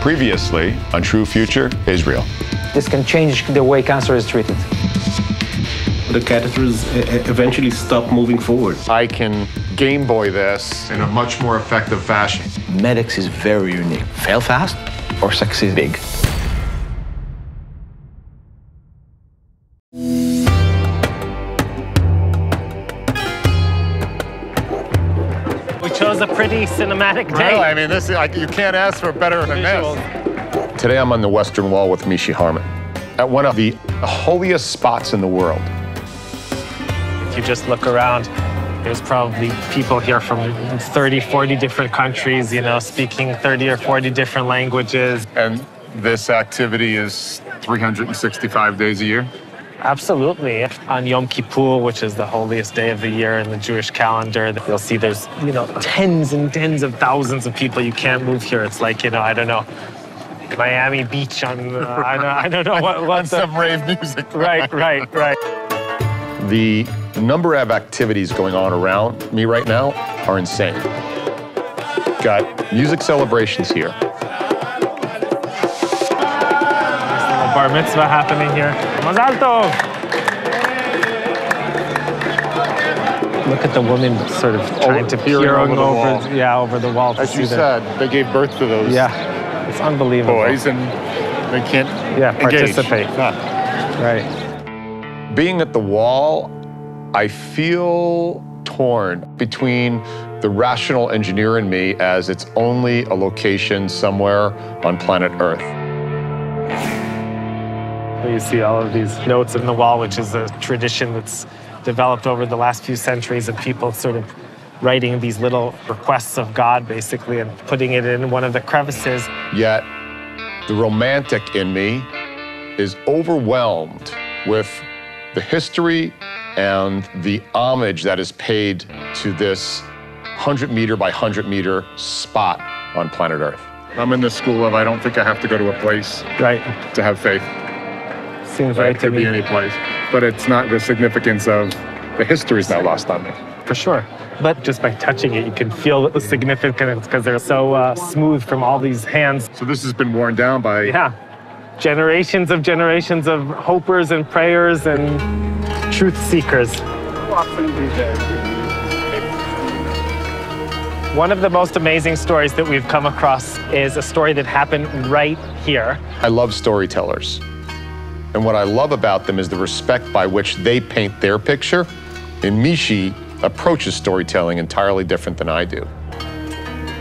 Previously on True Future Israel. This can change the way cancer is treated. The catheters eventually stop moving forward. I can Game Boy this in a much more effective fashion. Medix is very unique. Fail fast or succeed big. We a pretty cinematic day. Really, I mean, this is, like you can't ask for better than this. Today I'm on the Western Wall with Mishy Harman at one of the holiest spots in the world. If you just look around, there's probably people here from 30, 40 different countries, you know, speaking 30 or 40 different languages. And this activity is 365 days a year. Absolutely. On Yom Kippur, which is the holiest day of the year in the Jewish calendar, you'll see there's, you know, tens and tens of thousands of people. You can't move here. It's like, you know, I don't know, Miami Beach on, uh, I, don't, I don't know what, what the, Some rave music. Right, right, right. The number of activities going on around me right now are insane. Got music celebrations here. Little bar mitzvah happening here. Mazal tov! Look at the woman sort of trying to peering peering over the over, wall. yeah, over the wall. As you the- said, they gave birth to those yeah, it's unbelievable. boys and they can't Yeah, engage. participate. Right. Being at the wall, I feel torn between the rational engineer in me as it's only a location somewhere on planet Earth. You see all of these notes in the wall, which is a tradition that's developed over the last few centuries of people sort of writing these little requests of God, basically, and putting it in one of the crevices. Yet the romantic in me is overwhelmed with the history and the homage that is paid to this 100 meter by 100 meter spot on planet Earth. I'm in the school of I don't think I have to go to a place Right. to have faith. Seems Right, right it to could be any place. But it's not the significance of the history is not lost on me. For sure. But just by touching it, you can feel the significance because they're so uh, smooth from all these hands. So this has been worn down by Yeah. Generations of generations of hopers and prayers and truth seekers. One of the most amazing stories that we've come across is a story that happened right here. I love storytellers. And what I love about them is the respect by which they paint their picture. And Mishy approaches storytelling entirely different than I do.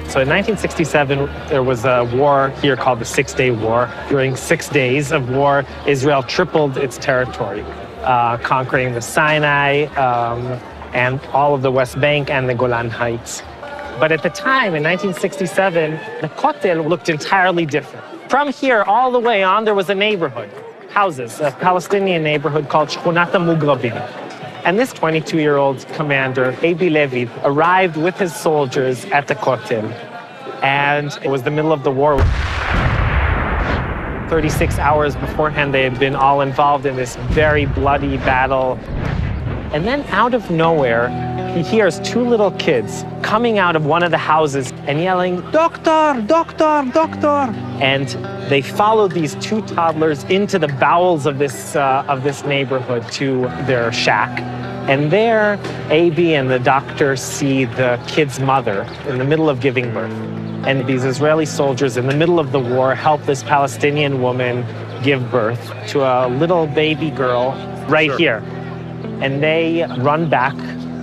So in 1967, there was a war here called the Six Day War. During six days of war, Israel tripled its territory, uh, conquering the Sinai um, and all of the West Bank and the Golan Heights. But at the time, in 1967, the Kotel looked entirely different. From here all the way on, there was a neighborhood, houses, a Palestinian neighborhood called Shkunat Mugrabin. And this 22 year old commander, Abi Levi, arrived with his soldiers at the Kotel. And it was the middle of the war. 36 hours beforehand, they had been all involved in this very bloody battle. And then out of nowhere, he hears two little kids coming out of one of the houses and yelling, Doctor, doctor, doctor. And they follow these two toddlers into the bowels of this, uh, of this neighborhood to their shack. And there, AB and the doctor see the kid's mother in the middle of giving birth. And these Israeli soldiers in the middle of the war help this Palestinian woman give birth to a little baby girl right here and they run back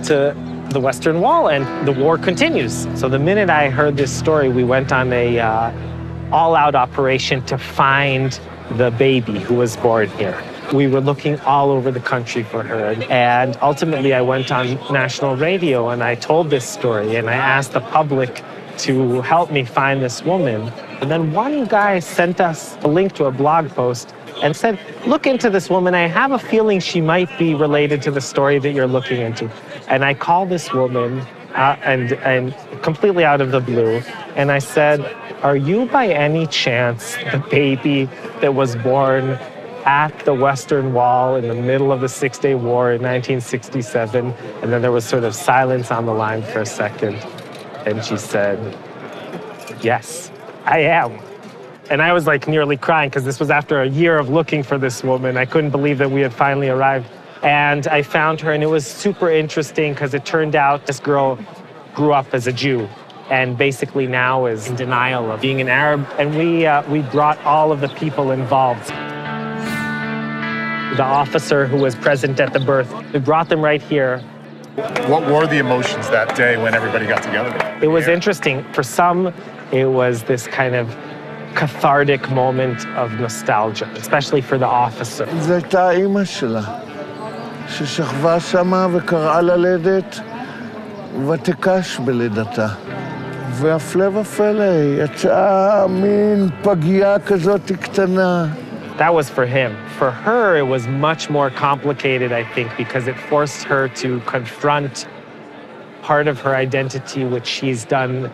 to the Western Wall, and the war continues. So the minute I heard this story, we went on a uh, all-out operation to find the baby who was born here. We were looking all over the country for her, and ultimately I went on national radio and I told this story, and I asked the public to help me find this woman. And then one guy sent us a link to a blog post and said, Look into this woman. I have a feeling she might be related to the story that you're looking into. And I called this woman uh, and, and completely out of the blue. And I said, Are you by any chance the baby that was born at the Western Wall in the middle of the Six Day War in 1967? And then there was sort of silence on the line for a second. And she said, Yes, I am. And I was like nearly crying because this was after a year of looking for this woman. I couldn't believe that we had finally arrived. And I found her, and it was super interesting because it turned out this girl grew up as a Jew and basically now is in denial of being an Arab. And we, uh, we brought all of the people involved. The officer who was present at the birth, we brought them right here. What were the emotions that day when everybody got together? It was interesting. For some, it was this kind of cathartic moment of nostalgia, especially for the officer. ששכבה שמה וקראה ללדת ותקש בלידתה. והפלא ופלא, יצאה מין פגייה כזאת קטנה. That was for him. For her, it was much more complicated, I think, because it forced her to confront part of her identity, which she's done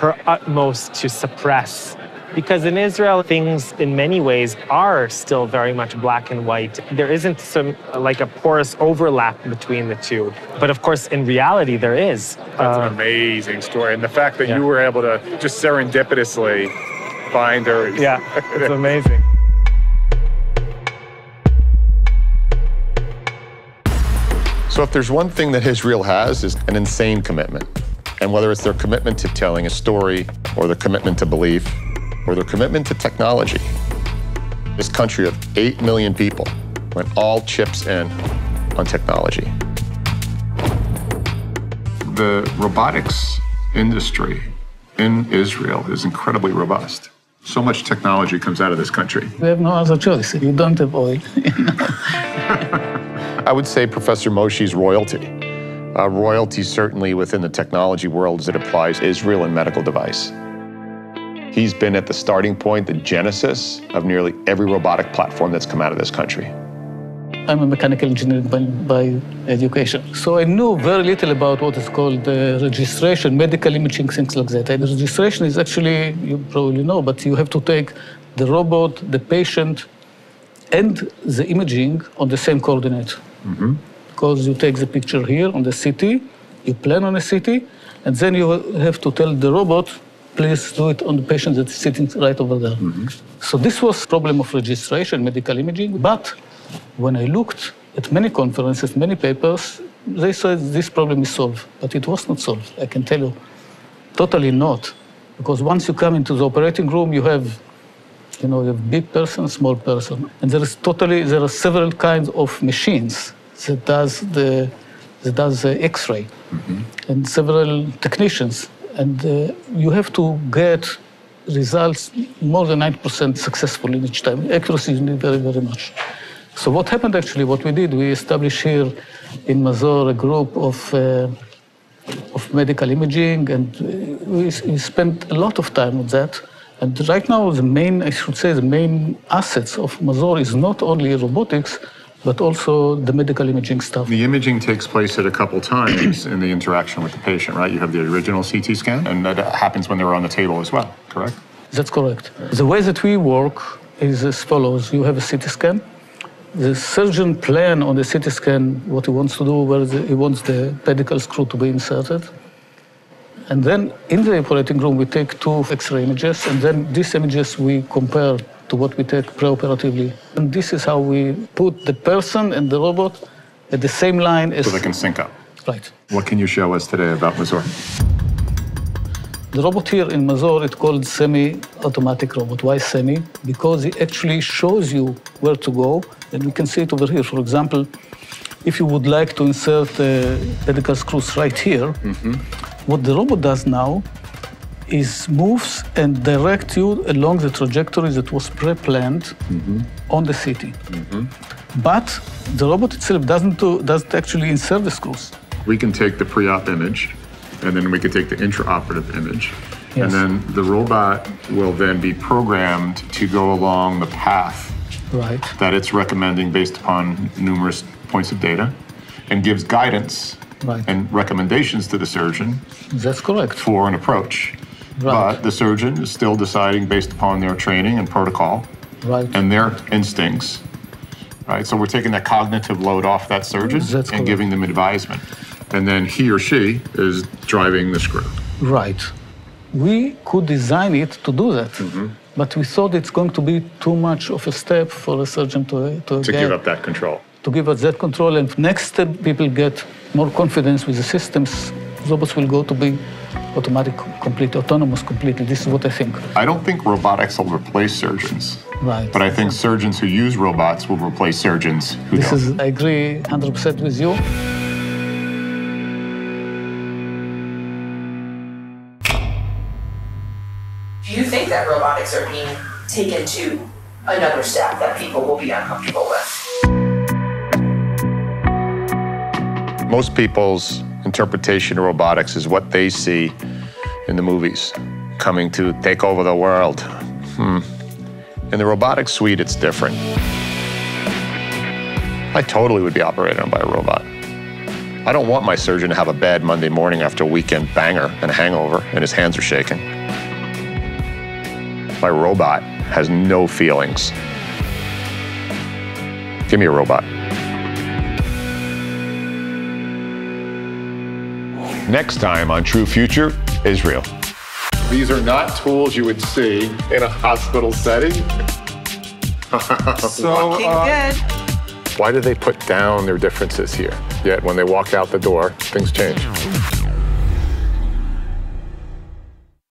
her utmost to suppress. because in Israel, things in many ways are still very much black and white. There isn't some like a porous overlap between the two. But of course, in reality, there is. That's Uh, an amazing story. And the fact that yeah. you were able to just serendipitously find her. is- yeah, it's amazing. So, if there's one thing that Israel has, is an insane commitment. And whether it's their commitment to telling a story, or their commitment to belief, or their commitment to technology, this country of 8 million people went all chips in on technology. The robotics industry in Israel is incredibly robust. So much technology comes out of this country. We have no other choice. You don't have oil. I would say Professor Moshe's royalty. Uh, royalty, certainly within the technology world, as it applies Israel and medical device. He's been at the starting point, the genesis of nearly every robotic platform that's come out of this country. I'm a mechanical engineer by, by education. So I knew very little about what is called uh, registration, medical imaging, things like that. And registration is actually, you probably know, but you have to take the robot, the patient, and the imaging on the same coordinate. Because you take the picture here on the CT, you plan on a CT, and then you have to tell the robot, please do it on the patient that's sitting right over there. Mm-hmm. So this was problem of registration, medical imaging, but when I looked at many conferences, many papers, they said this problem is solved, but it was not solved. I can tell you, totally not, because once you come into the operating room, you have, you know, you have big person, small person, and there is totally there are several kinds of machines that does the that does the X-ray, mm-hmm. and several technicians, and uh, you have to get results more than 90% successful in each time. Accuracy is needed very, very much. So what happened actually, what we did, we established here in Mazor a group of, uh, of medical imaging and uh, we, we spent a lot of time on that. And right now, the main, I should say, the main assets of Mazor is not only robotics, but also the medical imaging stuff. The imaging takes place at a couple times in the interaction with the patient, right? You have the original CT scan, and that happens when they're on the table as well, correct? That's correct. The way that we work is as follows. You have a CT scan. The surgeon plan on the CT scan what he wants to do, where the, he wants the pedicle screw to be inserted. And then in the operating room, we take two X-ray images, and then these images we compare to what we take preoperatively. And this is how we put the person and the robot at the same line as... So they can sync up. Right. What can you show us today about Mazor? The robot here in Mazor, it's called semi-automatic robot. Why semi? Because it actually shows you where to go, and we can see it over here. For example, if you would like to insert uh, pedicle screws right here, what the robot does now is moves and direct you along the trajectory that was pre-planned mm-hmm. on the CT. Mm-hmm. But the robot itself doesn't, do, doesn't actually insert the screws. We can take the pre-op image, and then we can take the intraoperative image. And then the robot will then be programmed to go along the path Right. that it's recommending based upon numerous points of data and gives guidance Right. and recommendations to the surgeon That's correct. for an approach. Right. But the surgeon is still deciding based upon their training and protocol Right. and their instincts. Right? So we're taking that cognitive load off that surgeon That's and correct. giving them advisement. And then he or she is driving the screw. Right. We could design it to do that, Mm-hmm. but we thought it's going to be too much of a step for a surgeon to, to, To get- give up that control. to give us that control. And next step, people get more confidence with the systems. Robots will go to be automatic, complete, autonomous completely. This is what I think. I don't think robotics will replace surgeons, Right. but I think surgeons who use robots will replace surgeons who This don't. is, I agree 100% with you. Do you think that robotics are being taken to another step that people will be uncomfortable with? Most people's interpretation of robotics is what they see in the movies, coming to take over the world. Hmm. In the robotics suite, it's different. I totally would be operated on by a robot. I don't want my surgeon to have a bad Monday morning after a weekend banger and a hangover and his hands are shaking. My robot has no feelings. Give me a robot. Next time on True Future, Israel. These are not tools you would see in a hospital setting. so, uh, why do they put down their differences here? Yet when they walk out the door, things change.